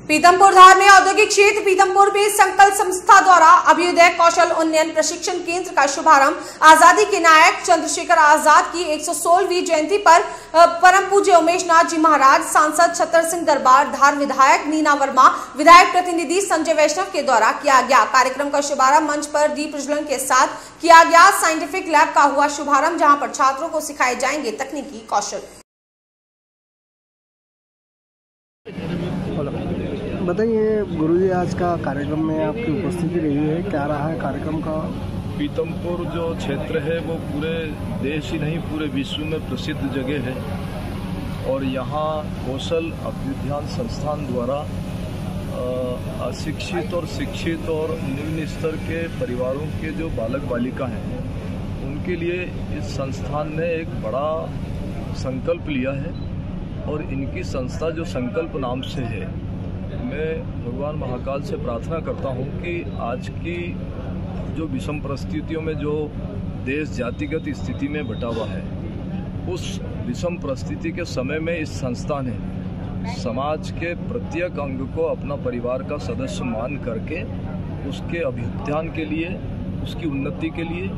पीतमपुर धार में औद्योगिक क्षेत्र पीतमपुर में संकल्प संस्था द्वारा अभ्युदय कौशल उन्नयन प्रशिक्षण केंद्र का शुभारंभ। आज़ादी के नायक चंद्रशेखर आज़ाद की 116वीं जयंती पर परम पूज्य उमेश नाथ जी महाराज, सांसद छतर सिंह दरबार, धार विधायक नीना वर्मा, विधायक प्रतिनिधि संजय वैष्णव के द्वारा किया गया कार्यक्रम का शुभारंभ मंच पर दीप प्रज्वलन के साथ किया गया। साइंटिफिक लैब का हुआ शुभारंभ, जहाँ पर छात्रों को सिखाए जाएँगे तकनीकी कौशल। बताइए, गुरुजी, आज का कार्यक्रम में आपकी उपस्थिति रही है, क्या रहा है कार्यक्रम का? पीतमपुर जो क्षेत्र है, वो पूरे देश ही नहीं, पूरे विश्व में प्रसिद्ध जगह है। और यहाँ कौशल अभ्युद्यान संस्थान द्वारा अशिक्षित और शिक्षित और निम्न स्तर के परिवारों के जो बालक बालिका हैं, उनके लिए इस संस्थान ने एक बड़ा संकल्प लिया है। और इनकी संस्था जो संकल्प नाम से है, मैं भगवान महाकाल से प्रार्थना करता हूँ कि आज की जो विषम परिस्थितियों में जो देश जातिगत स्थिति में बटा हुआ है, उस विषम परिस्थिति के समय में इस संस्था ने समाज के प्रत्येक अंग को अपना परिवार का सदस्य मान करके उसके अभ्युत्थान के लिए, उसकी उन्नति के लिए